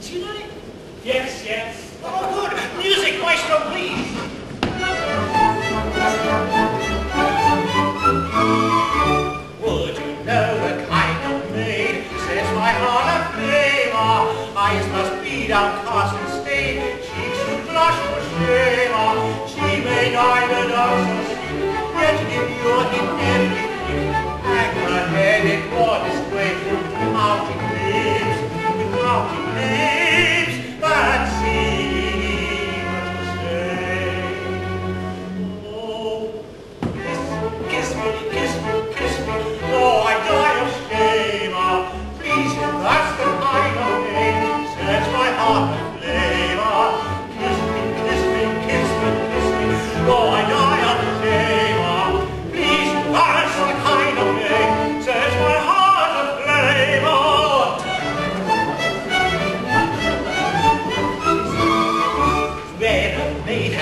Yes, yes. Oh, good. Music, maestro, please. Would you know the kind of maid says my heart of flame? Eyes must be downcast and stay. cheeks should blush for shame. She may neither dance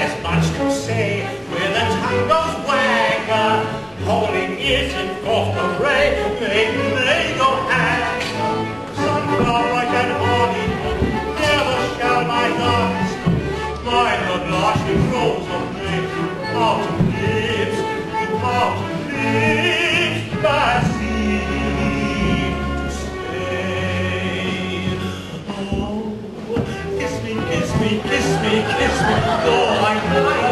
has much to say where the tango's wagger. Uh, holding is in golf array, they may go hang. Sunflower and honey, never shall my lungs. Mine the blushing rose of me, out Thank you.